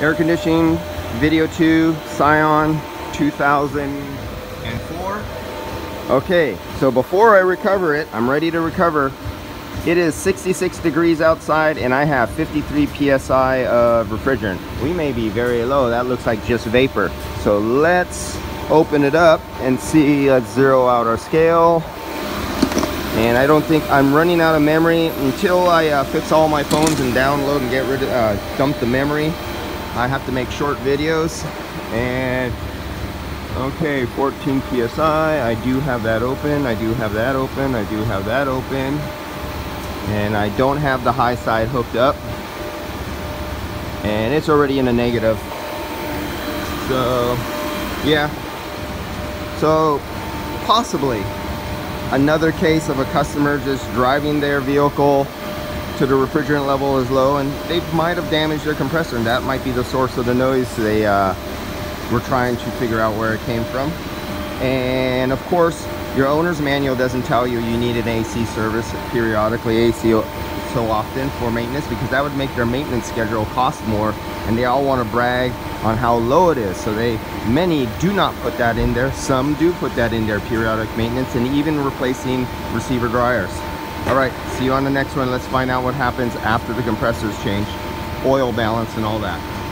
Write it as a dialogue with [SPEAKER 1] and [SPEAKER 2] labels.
[SPEAKER 1] air conditioning Video 2 Scion 2004. Okay, so before I recover it, I'm ready to recover. It is 66 degrees outside and I have 53 PSI of refrigerant. We may be very low, that looks like just vapor. So let's open it up and see, let's zero out our scale. And I don't think I'm running out of memory until I uh, fix all my phones and download and get rid of, uh, dump the memory. I have to make short videos and okay 14 psi I do have that open I do have that open I do have that open and I don't have the high side hooked up and it's already in a negative. So yeah. So possibly another case of a customer just driving their vehicle to the refrigerant level is low and they might have damaged their compressor and that might be the source of the noise they uh, were trying to figure out where it came from. And of course your owner's manual doesn't tell you you need an AC service periodically AC so often for maintenance because that would make their maintenance schedule cost more and they all want to brag on how low it is. So they many do not put that in there. Some do put that in their periodic maintenance and even replacing receiver dryers all right, see you on the next one. Let's find out what happens after the compressors change, oil balance and all that.